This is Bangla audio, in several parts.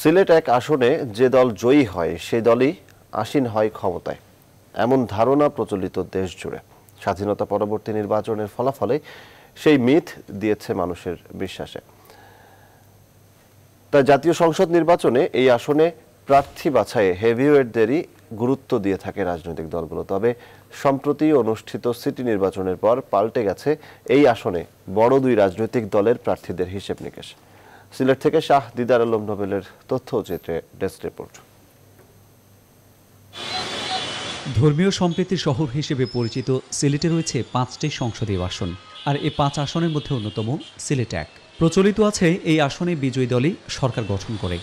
সিলেট এক আসনে যে দল জয়ী হয় সেই দলই আসীন হয় ক্ষমতায়। এমন ধারণা প্রচলিত দেশ জুড়ে। স্বাধীনতা পরবর্তী নির্বাচনের ফলাফলে সেই মিথ দিয়েছে মানুষের বিশ্বাসে। তাই জাতীয় সংসদ নির্বাচনে এই আসনে প্রার্থী বাছাইয়ে হেভিওয়েটদেরই গুরুত্ব দিয়ে থাকে রাজনৈতিক দলগুলো। তবে সম্প্রতি অনুষ্ঠিত সিটি নির্বাচনের পর পাল্টে গেছে এই আসনে বড় দুই রাজনৈতিক দলের প্রার্থীদের হিসেব নিকেশ। সিলেট থেকে শাহ দিদার আলম নোবেলের তথ্যচিত্রে ডেস্ক রিপোর্ট। ধর্মীয় সম্প্রীতির শহর হিসেবে পরিচিত সিলেটে রয়েছে পাঁচটি সংসদীয় আসন, আর এই পাঁচ আসনের মধ্যে অন্যতম সিলেট এক। প্রচলিত আছে এই আসনে বিজয়ী দলই সরকার গঠন করে,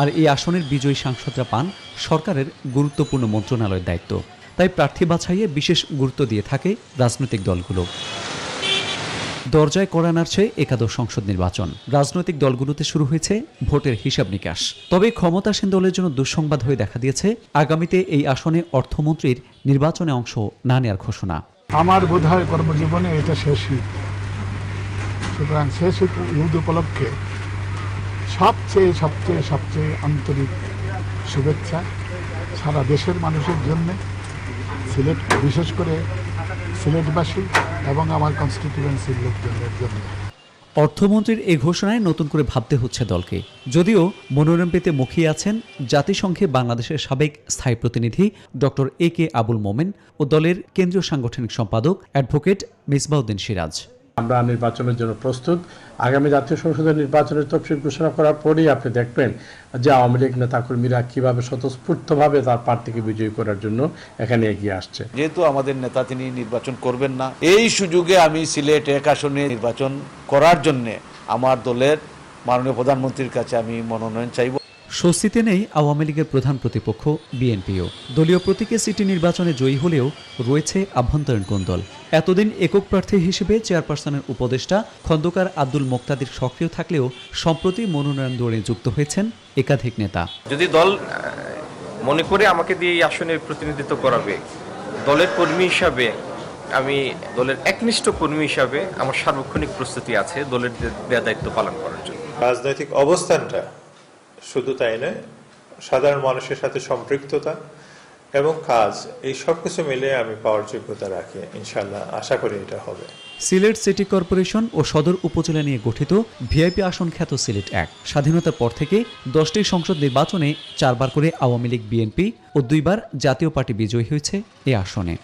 আর এই আসনের বিজয়ী সাংসদরা পান সরকারের গুরুত্বপূর্ণ মন্ত্রণালয়ের দায়িত্ব। তাই প্রার্থী বাছাইয়ে বিশেষ গুরুত্ব দিয়ে থাকে রাজনৈতিক দলগুলো। দরজায় কড়া নাড়ছে একাদশ সংসদ নির্বাচন। রাজনৈতিক দলগুলোতে শুরু হয়েছে ভোটের হিসাব নিকাশ। তবে ক্ষমতাসীন দলের জন্য দুঃসংবাদ হয়ে দেখা দিয়েছে, আগামীতে এই আসনে অর্থমন্ত্রীর নির্বাচনে অংশ না নেওয়ার ঘোষণা। আমার বোধ হয় কর্মজীবনে এটা শেষ সুতরাং শেষ ঈদ উপলক্ষে সবচেয়ে সবচেয়ে সবচেয়ে আন্তরিক শুভেচ্ছা সারা দেশের মানুষের জন্যে সিলেট, বিশেষ করে সিলেটবাসী। এবং আমার কনস্টিটিউয়েন্সির লোকজনের জন্য। অর্থমন্ত্রীর এই ঘোষণায় নতুন করে ভাবতে হচ্ছে দলকে। যদিও মনোনয়ন পেতে মুখিয়ে আছেন জাতিসংঘে বাংলাদেশের সাবেক স্থায়ী প্রতিনিধি ডক্টর এ কে আবুল মোমেন ও দলের কেন্দ্রীয় সাংগঠনিক সম্পাদক অ্যাডভোকেট মিসবাউদ্দিন সিরাজ। আমরা নির্বাচনের জন্য প্রস্তুত। আগামী জাতীয় সংসদের নির্বাচনের তফসিল ঘোষণা করার পরেই আপনি দেখবেন যে আওয়ামী লীগ নেতাকর্মীরা কীভাবে স্বতঃস্ফূর্তভাবে তার প্রার্থীকে বিজয়ী করার জন্য এখানে এগিয়ে আসছে। যেহেতু আমাদের নেতা তিনি নির্বাচন করবেন না, এই সুযোগে আমি সিলেট এক আসনে নির্বাচন করার জন্যে আমার দলের মাননীয় প্রধানমন্ত্রীর কাছে আমি মনোনয়ন চাইব। স্বস্তিতে নেই আওয়ামী লীগের প্রধান প্রতিপক্ষ বিএনপিও। দলীয় প্রতীকে সিটি নির্বাচনে জয়ী হলেও রয়েছে আভ্যন্তরীণ কোন্দল এতদিন একক প্রার্থী হিসেবে চেয়ারপারসনের উপদেষ্টা খন্দকার আব্দুল মোক্তাদির সক্রিয় থাকলেও সম্প্রতি মনোনয়ন দৌড়ে যুক্ত হয়েছেন একাধিক নেতা। যদি দল মনে করে আমাকে দিয়ে এই আসনে প্রতিনিধিত্ব করাবে দলের কর্মী হিসাবে আমি দলের একনিষ্ঠ কর্মী হিসাবে আমার সার্বক্ষণিক প্রস্তুতি আছে দলের দায়িত্ব পালন করার জন্য। রাজনৈতিক অবস্থানটা শুধু তাই নয়, সাধারণ মানুষের সাথে সম্পৃক্ততা এবং কাজ, এই সব কিছু মিলে আমি পাওয়ার যোগ্যতা রাখি ইনশাল্লাহ আশা করি এটা হবে। সিলেট সিটি কর্পোরেশন ও সদর উপজেলা নিয়ে গঠিত ভিআইপি আসন খ্যাত সিলেট এক। স্বাধীনতার পর থেকে দশটি সংসদ নির্বাচনে চারবার করে আওয়ামী লীগ, বিএনপি ও দুইবার জাতীয় পার্টি বিজয়ী হয়েছে এ আসনে।